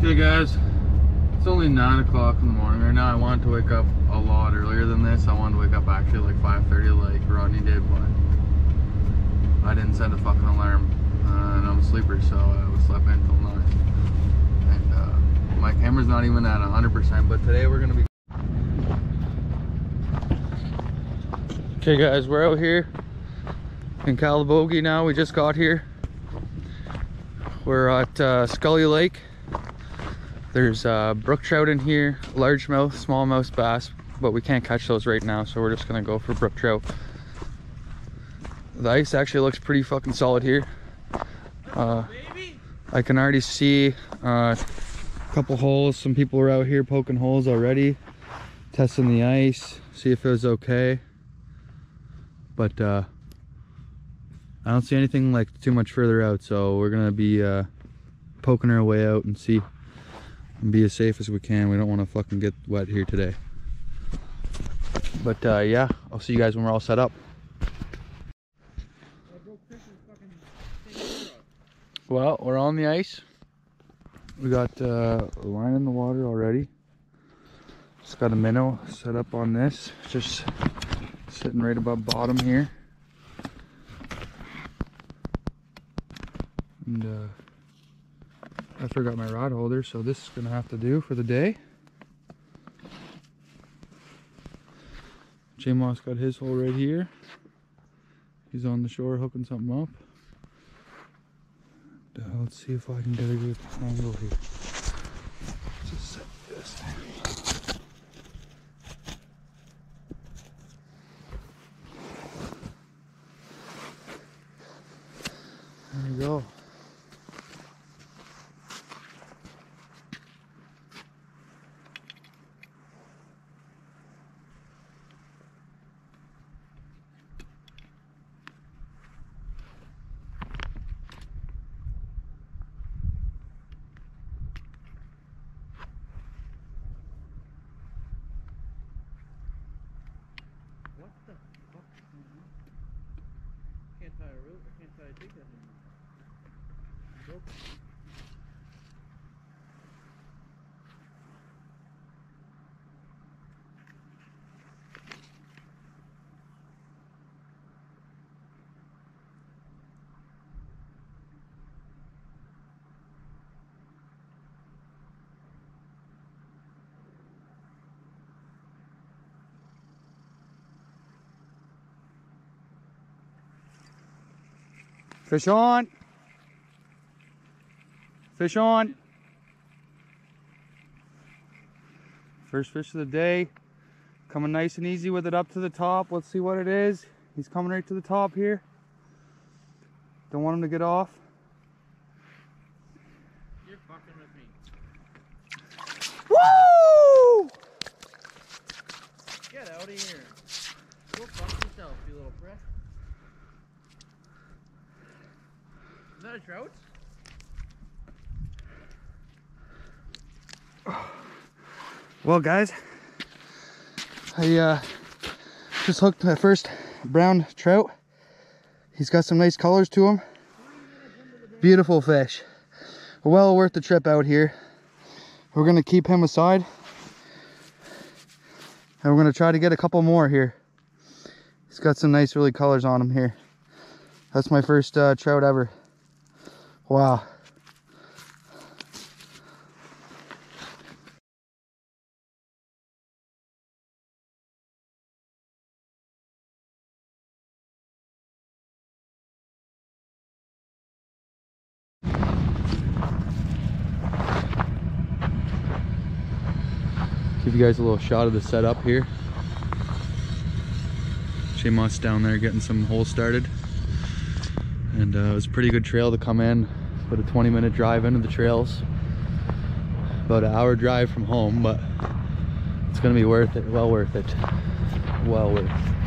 Okay guys, it's only 9 o'clock in the morning right now. I wanted to wake up a lot earlier than this. I wanted to wake up actually like 5.30 like Rodney did, but I didn't set a fucking alarm. Uh, and I'm a sleeper, so I was slept in until 9. And uh, my camera's not even at 100%, but today we're gonna be... Okay guys, we're out here in Calabogie now. We just got here. We're at uh, Scully Lake. There's uh, brook trout in here, largemouth, smallmouth bass, but we can't catch those right now, so we're just gonna go for brook trout. The ice actually looks pretty fucking solid here. Uh, I can already see uh, a couple holes. Some people are out here poking holes already, testing the ice, see if it was okay. But uh, I don't see anything like too much further out, so we're gonna be uh, poking our way out and see and be as safe as we can. We don't want to fucking get wet here today. But uh, yeah, I'll see you guys when we're all set up. Well, we're on the ice. We got uh, a line in the water already. Just got a minnow set up on this, just sitting right above bottom here. And uh, I forgot my rod holder, so this is gonna have to do for the day. J Moss got his hole right here. He's on the shore hooking something up. Let's see if I can get a good angle here. There we go. The fuck? Can't tie a rope. I can't tie a jig that anymore. Nope. Fish on. Fish on. First fish of the day. Coming nice and easy with it up to the top. Let's see what it is. He's coming right to the top here. Don't want him to get off. You're fucking with me. Woo! Get out of here. Go fuck yourself, you little prick. Is that a trout? Well, guys, I uh, just hooked my first brown trout. He's got some nice colors to him. Beautiful fish. Well worth the trip out here. We're gonna keep him aside. And we're gonna try to get a couple more here. He's got some nice really colors on him here. That's my first uh, trout ever. Wow. Give you guys a little shot of the setup here. Moss down there getting some holes started. And uh, it was a pretty good trail to come in. About a 20 minute drive into the trails. About an hour drive from home, but it's gonna be worth it, well worth it. Well worth it.